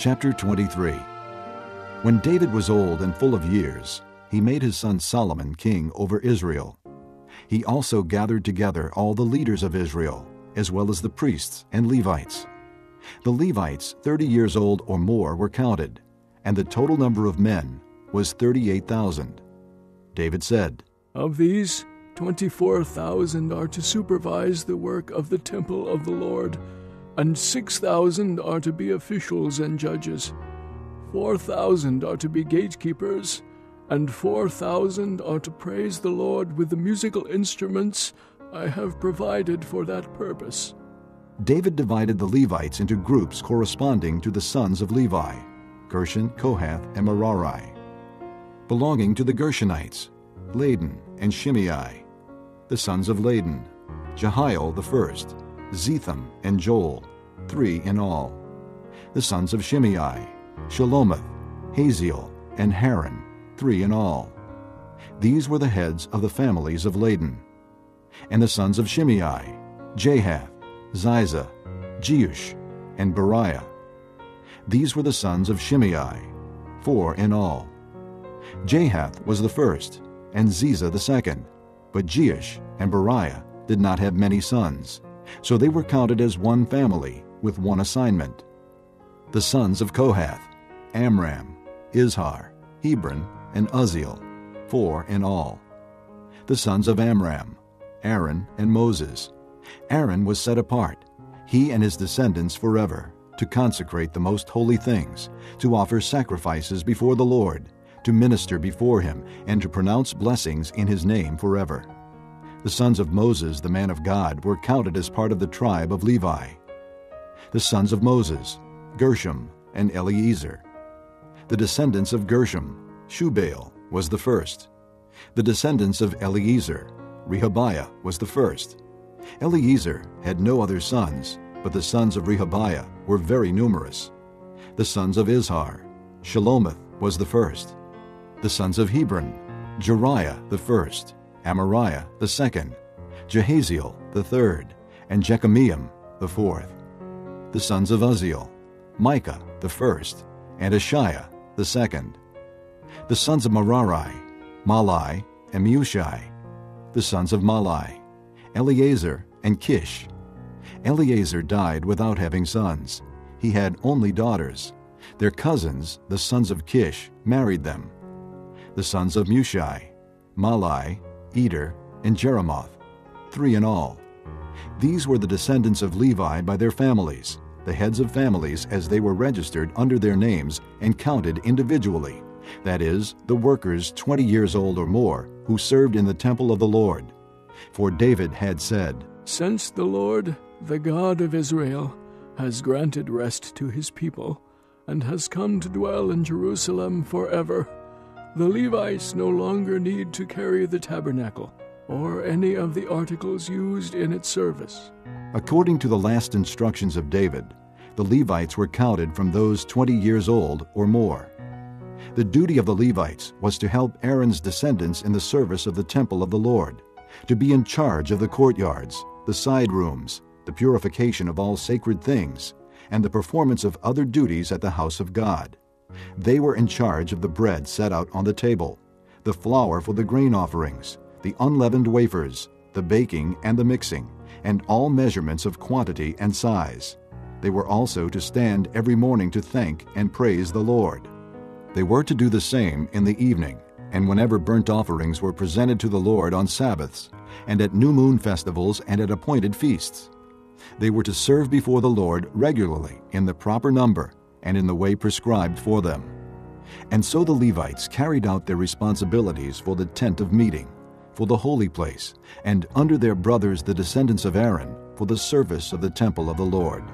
Chapter 23 When David was old and full of years, he made his son Solomon king over Israel. He also gathered together all the leaders of Israel, as well as the priests and Levites. The Levites, 30 years old or more, were counted, and the total number of men was 38,000. David said, Of these, 24,000 are to supervise the work of the temple of the Lord, and 6,000 are to be officials and judges. 4,000 are to be gatekeepers, and 4,000 are to praise the Lord with the musical instruments I have provided for that purpose. David divided the Levites into groups corresponding to the sons of Levi Gershon, Kohath, and Merari. Belonging to the Gershonites, Ladan and Shimei. The sons of Ladan, Jehiel the first, Zetham and Joel, three in all. The sons of Shimei, Shelomoth, Haziel, and Haran, three in all. These were the heads of the families of Ladan. And the sons of Shimei, Jahath, Ziza, Jeush, and Beriah. These were the sons of Shimei, four in all. Jahath was the first, and Ziza the second, but Jeush and Beriah did not have many sons, so they were counted as one family with one assignment. The sons of Kohath, Amram, Izhar, Hebron, and Uzziel, four in all. The sons of Amram, Aaron and Moses. Aaron was set apart, he and his descendants forever, to consecrate the most holy things, to offer sacrifices before the Lord, to minister before him, and to pronounce blessings in his name forever. The sons of Moses, the man of God, were counted as part of the tribe of Levi. The sons of Moses, Gershom and Eleazar. The descendants of Gershom, Shubael was the first. The descendants of Eleazar, Rehabiah was the first. Eleazar had no other sons, but the sons of Rehabiah were very numerous. The sons of Izhar, Shelomith was the first. The sons of Hebron, Jeriah the first, Amariah the second, Jahaziel the third, and Jekameam the fourth. The sons of Uzziel, Micah the first, and Ashiah the second. The sons of Merari, Mahli, and Mushi. The sons of Mahli, Eleazar and Kish. Eleazar died without having sons. He had only daughters. Their cousins, the sons of Kish, married them. The sons of Mushi, Mahli, Eder, and Jerimoth, three in all. These were the descendants of Levi by their families, the heads of families as they were registered under their names and counted individually, that is, the workers 20 years old or more who served in the temple of the Lord. For David had said, Since the Lord, the God of Israel, has granted rest to his people, and has come to dwell in Jerusalem forever, the Levites no longer need to carry the tabernacle or any of the articles used in its service. According to the last instructions of David, the Levites were counted from those 20 years old or more. The duty of the Levites was to help Aaron's descendants in the service of the temple of the Lord, to be in charge of the courtyards, the side rooms, the purification of all sacred things, and the performance of other duties at the house of God. They were in charge of the bread set out on the table, the flour for the grain offerings, the unleavened wafers, the baking and the mixing, and all measurements of quantity and size. They were also to stand every morning to thank and praise the Lord. They were to do the same in the evening, and whenever burnt offerings were presented to the Lord on Sabbaths, and at new moon festivals and at appointed feasts. They were to serve before the Lord regularly in the proper number and in the way prescribed for them. And so the Levites carried out their responsibilities for the tent of meeting, for the holy place, and under their brothers the descendants of Aaron, for the service of the temple of the Lord.